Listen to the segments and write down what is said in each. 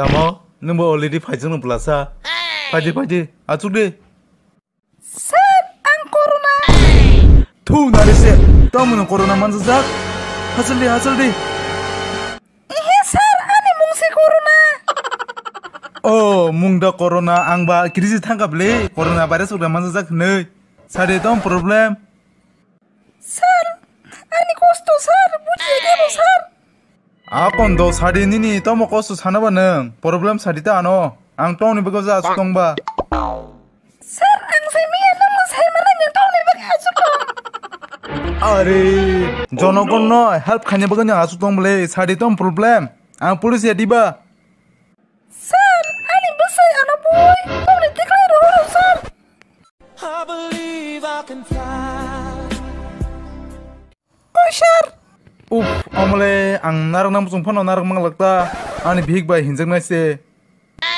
Tamo, nunggu already fajeng nung belasa. Faji faji, acuk deh. Sir, ang corona. Tuh nari se, tamu nung corona manjak. Hasil deh, hasil deh. Ihe, sir, ani mungsi corona. Oh, mungda corona angba krisis tangkap le. Corona virus udah manjak nih. Sade tom problem. Sir, ani kosto, sir. Buji debo, sir. Akon do sade nini tomo kosu sanaba neng. Problem sade ta ano. Ang tong ni bago za asutong ba. Sir, ang semiya naman sa mana yung taon ni bagi asuk dong. আরে জনগণ নয় হেল্প খাইনে বাগান আসুতং বলে সাড়ে তম প্রবলেম আং পুলিশ দিবা Sir, ani besay ano boy. Taon ni tikla roho, sir. I believe I can fly. Oh, sir. উফ আমলে আং নারং নাম জং ফানো নারং mang লাগতা আনি ভিক বাই হিনজং নাইছে আমা মানজা খাঙ্গাই বেজালাং নাই Ihe, sir. Ang liya उफ अमले आं नारक नाम जों फनाव नारक मांग लगता आंनि बिग बाय हिनजांनाय से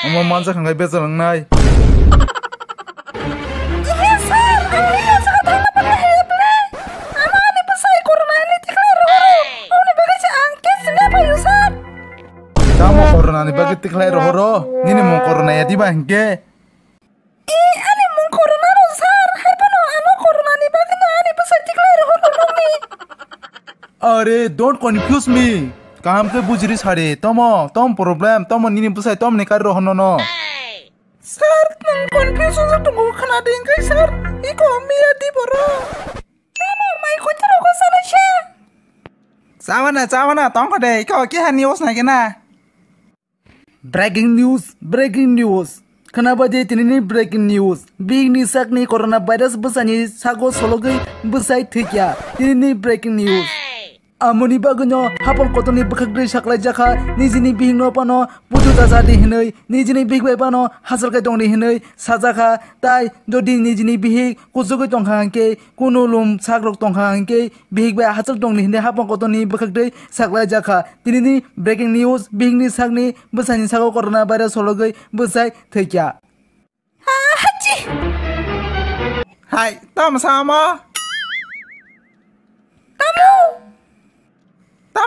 अमा मान जाखांबाय बेजा लांनाय Kamu korona nih bagi tiklai rohoro, ini mau korona ya tiba hingga. Iya, अरे डोंट कन्फ्यूज़ मी काम के बुझ रही सारे। तम तम प्रॉब्लम तम निनि बुसाय तम ने कर रहन न सर नन हो तो तुम खाना देंगे सर इको मिया दी बरो तम माय को तो रोको सर छे सावना चावना तम को दे इको के हा न्यूज़ ना के ना? ब्रेकिंग न्यूज़ ब्रेकिंग न्यूज़ खाना बजे तिनी खोनाबादि दिनैनि ब्रेकिं निउज बिगनि साकनि कर'ना भाइरास बोसानि साग' सल'गै थिक्या तिनी दिनैनि ब्रेकिं निउज আমনি বাগনো হাপন কতনি বখগ্রে শাকলাই জাখা নিজিনি বিহিংনো পানো পুজুতা জাদি হিনই নিজিনি বিগবাই পানো হাজারকে দংনি হিনই সাজাখা তাই যদি নিজিনি বিহি কুজুগে দংখাঙ্কে কোনো লুম সাগ্রক দংখাঙ্কে বিহিগবাই হাজার দংনি হিনে হাপন কতনি বখগ্রে শাকলাই জাখা তিনিনি ব্রেকিং নিউজ বিহিংনি সাকনি বসানি সাগো করোনা ভাইরাস হলগৈ বসাই থেকিয়া হাই তামসামা তামু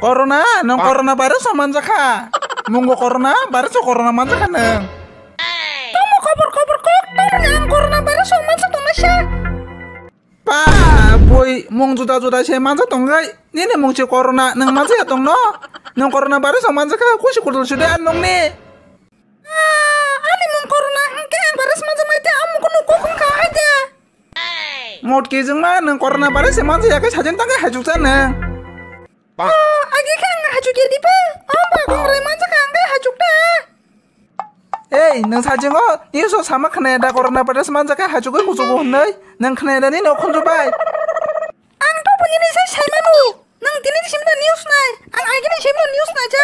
corona nong ah. corona baru sama saka Nunggu corona baru so corona manca nang kamu kabur kabur kok neng? Corona baru sama tuh nasa ya? pa boy mong juta juta sih maca tunggu. Nih mong si corona neng manca ya tuh no? Nong corona baru sama saka aku sih kudul sudah nong nih ah ani mong corona engkang baru sama sama itu amu kuno kok aja. Mod kizeng mah corona baru sama saka ya kan sajen tangga hajutan nang. Pa. 주기리바 엄마 그래만자 강가 하죽다 에이 능 사진 거 니소 사마 크네다 코로나 바이러스 만자가 하죽을 고소고 혼나이 능 크네다니 너 콘조바이 안토 분이니 사 살마누 능 디니 심나 뉴스 나이 안 알기니 심나 뉴스 나자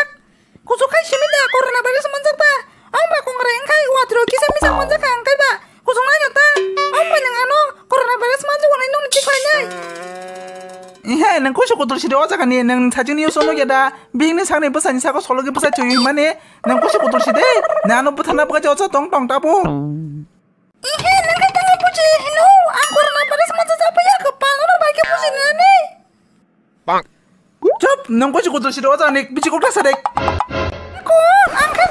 고소카이 심이다 코로나 바이러스 만자가 엄마 공그래 인카이 와드로 기사 미사 꼬돌시리 오자가니 능 사진이 소노게다 빙니 상네 부산이 사고 솔로게 부산 조이만에 능 꼬시 꼬돌시데 나노 부탄나 부가지 어서 똥똥 따보 이해 능가 땅에 부지. 노 안고르나 바레스 맞아 잡아야 그 빵으로 밖에 부지 너네 빵. 접, 능 꼬시 꼬돌시리 오자니 미치고 가사래. 고 안가.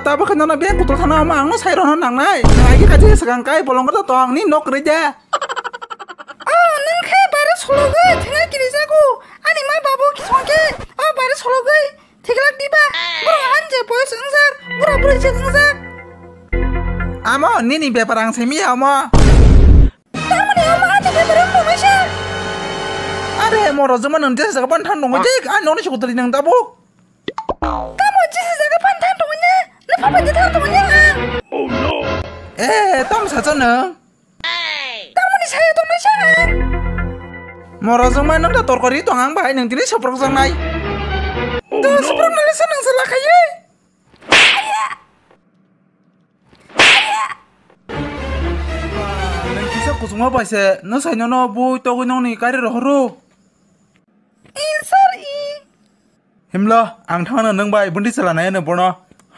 ta bakana na biang kutul kana ma angno sai rono nang nai. Lagi kaji sekang kai polong kata toang ni nok reja ah nang kai bare sologe tengah kiri jago ani ma babu kisongke ah bare sologe di diba bro anje boy sengzar bro bro sengzar amo nini beparang semi amo. Tamu ni amo ate beparang mo ya. mesha are mo rozuman nte sa kapan tan nongo ah. jek an nongo shukutri nang tabu. Kamu jek 那八百只汤怎么样啊？Oh no！哎，当啥子呢？当我的菜当没下。Mora zong mai nang dator kori tong ang bai se bu itu gu nong kari rohoro. Insar i. Himla ang thana bai bundi.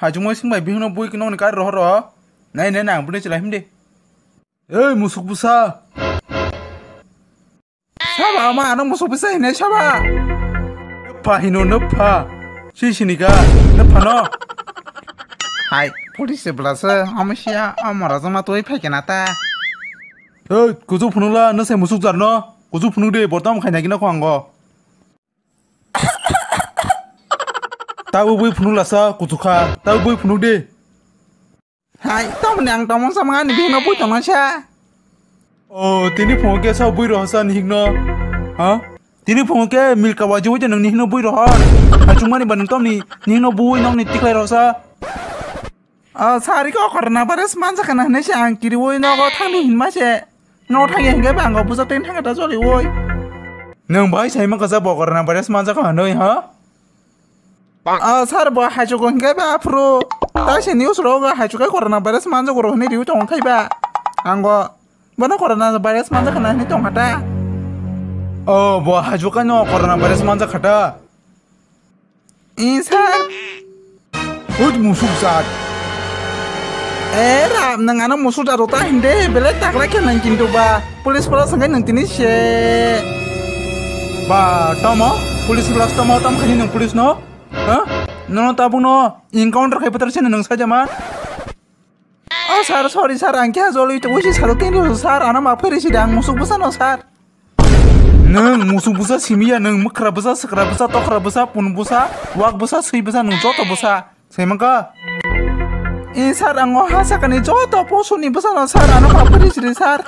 আজি মই চিনমাই বিহু নবই কিনো মানে কাৰ ৰহ নাই নাই নাই আপুনি চিলাহিম দে এই মুচুক পোচা চাবা আমাৰ আনক মুচুক পোচা এনে চাবা নফা হিনো নফা চি চিনিকা নফা ন হাই পঢ়িছে বোলাছে আমাৰ আমাৰ জমা তই ফাইকে নাতা ঐ গুজু ফোনোলা নচাই মুচুক যাৰ ন গুজু ফোনো দে বৰ্তমান খাই নাকি নকওঁ আংগ tabu bui phunula sa kuzu kha tabu bui phunu de hai tom nang tom sama ni bino pui tom sa Oh, tini phone ke sa bui roh sa ni higno. Ha? Tini phone ke mil ka waju je nang ni higno bui roh. Ha chuma ni banung tom ni ni higno bui nong ni tiklai roh sa. a sari ko corona virus man sa kana ne sa ang kiri woi no go thang ni hin ma se no thang yang ge bang go busa ten thang ta joli woi Nang bai sai ma ka sa bo karna bares man sa ka noi ha? a sar bo ha chu go ge ba pro ta se news ro go ha chu ka corona virus man zo go ro ne riu tong khai ba ang go bana corona virus man sa kana ni tong hata Oh, bo haju ka no karna bares man sa khata. i sar Uj musuk sat. Eh, ram nang ana musuh daro ta hinde bele takla ke nang kintu ba. Polis pala sangai nang tini she. Ba tama police blast tama tam khani nang police no. Ha? No tabu no encounter khai patar chen nang sa jama. Oh, sar sorry sar ang kya zoli to usi sar tini sar ana ma pere si dang musuh busa no sar. Nang musuk busa simia nang makra busa sakra busa tokra busa pun busa wak busa sui busa nang joto busa. Sai mangka. I sar ang oh hasa kani joto posu ni busa no sar ana ma pere si sar.